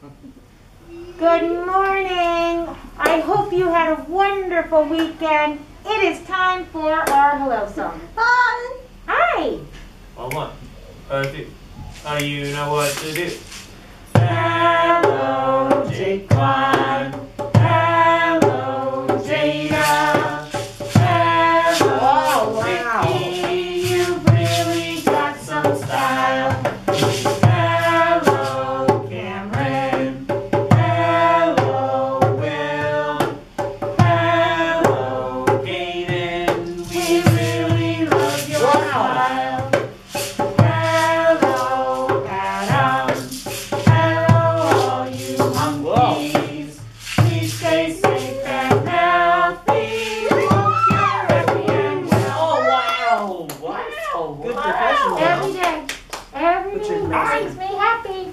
Good morning. I hope you had a wonderful weekend. It is time for our hello song. Hi. Hi. Well, one, uh, two. Uh, you know what to do. Hello, Jaquan. Hello, monkeys. Please stay safe and healthy. Hope you're happy and well. Oh, wow. Oh, wow. Good professional. Every day, every day makes me happy.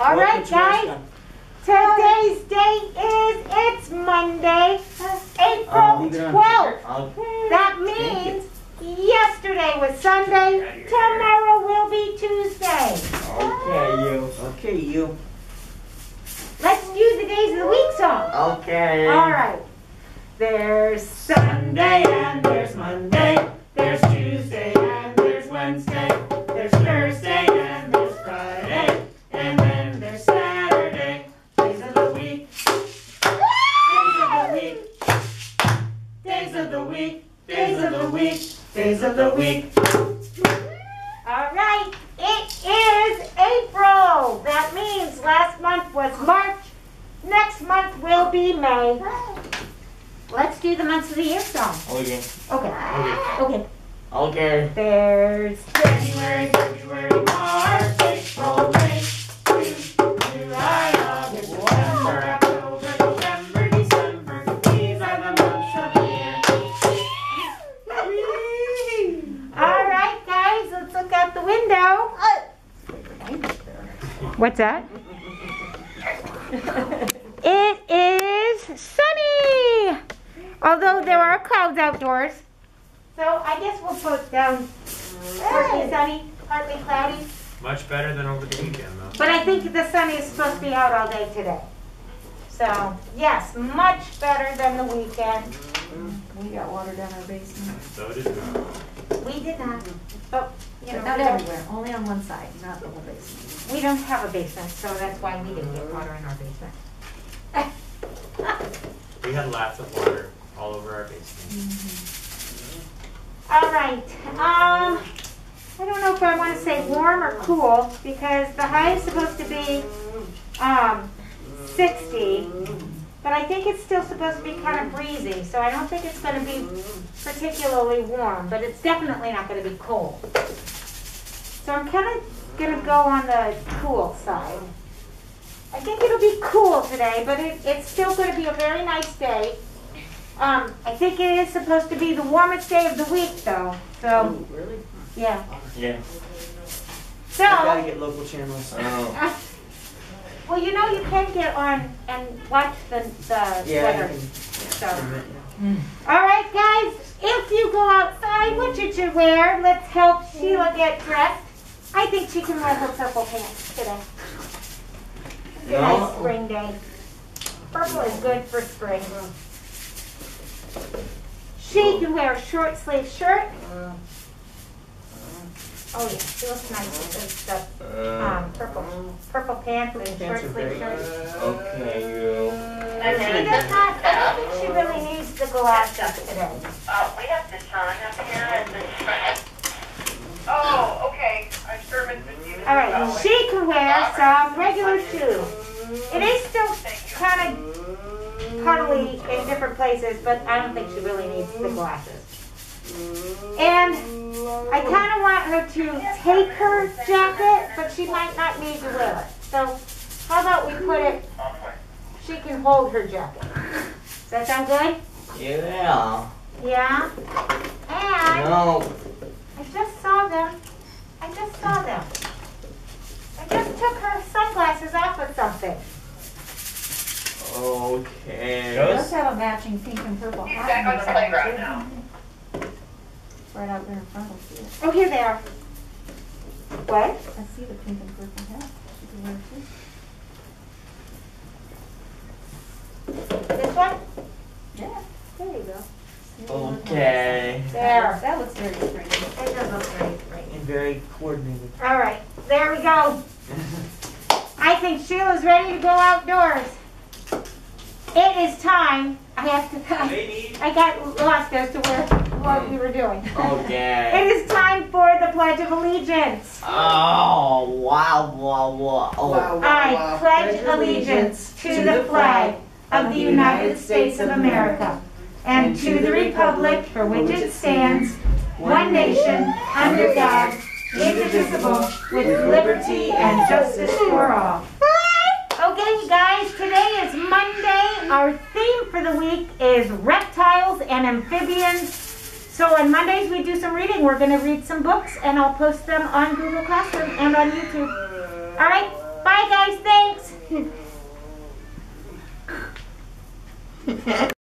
All right, put your mask guys. Today's date is it's Monday, April leave it on. 12th. That means yesterday was Sunday, tomorrow will be Tuesday. Okay, you. Okay, you. Let's the days of the week song. Okay. All right. There's Sunday and there's Monday. There's Tuesday and there's Wednesday. There's Thursday and there's Friday. And then there's Saturday. Days of the week. Days of the week. Days of the week. Days of the week. Days of the week. All right. It is April. That means last month was March. Next month will be May. Let's do the months of the year song. Okay. Okay. Okay. Okay. There's January, February, March, April, May, June, July, August, September, October, November, December. These are the months of the year. All right, guys, let's look out the window. Uh. What's that? It is sunny, although there are clouds outdoors. So I guess we'll put down partly sunny, partly cloudy. Much better than over the weekend, though. But I think the sun is supposed to be out all day today. So yes, much better than the weekend. Mm-hmm. We got water down our basement. So did we. We did not, oh, but you know, But not we don't- everywhere, only on one side, not the whole basement. we don't have a basement, so that's why we didn't get water in our basement. We had lots of water all over our basement. All right. Um, I don't know if I want to say warm or cool because the high is supposed to be um, 60, but I think it's still supposed to be kind of breezy. So I don't think it's going to be particularly warm, but it's definitely not going to be cold. So I'm kind of going to go on the cool side. I think it'll be cool today, but it, it's still going to be a very nice day. Um, I think it is supposed to be the warmest day of the week, though. So, Oh, really? yeah. Yeah. So, I gotta get local channels. Oh. well, you know, you can get on and watch the, the Yeah. Weather. can- So, yeah. all right, guys. If you go outside, what should you wear? Let's help Sheila get dressed. I think she can wear her purple pants today. It's a nice spring day. Purple is good for spring. She can wear a short sleeve shirt. Oh yeah, she looks nice with the, the um, purple, purple pants and short Pants are sleeve shirt. Okay, you. And she does not, I don't think she really needs the glasses today. Uh, we have the sign up here at the. Oh, okay. I'm sure Mrs. All right, she can wear some regular shoes. It is still kind of puddly in different places, but I don't think she really needs the glasses. And I kind of want her to take her jacket, but she might not need to wear it. So how about we put it, she can hold her jacket. Does that sound good? Yeah. Yeah? And No. I just saw them. I just saw them. I just took her sunglasses off with something. Okay. It does have a matching pink and purple He's hat. back on the playground too. now. Right out there in front of you. Oh, here they are. What? I see the pink and purple hat. She can wear it too. This one? Yeah. There you go. Okay. There. That looks very pretty. It does look very pretty. And very coordinated. All right. There we go. I think Sheila's ready to go outdoors. It is time. I have to. Ladies. I got lost as to where what we were doing. It Okay. it is time for the Pledge of Allegiance. Oh, wow, wow, wow. Oh, I pledge allegiance to the flag of the United States of America and to the republic for which it stands, one nation, under God, indivisible, with liberty and justice for all. Guys, today is Monday. Our theme for the week is reptiles and amphibians. So on Mondays, we do some reading. We're going to read some books, and I'll post them on Google Classroom and on YouTube. All right, bye, guys. Thanks.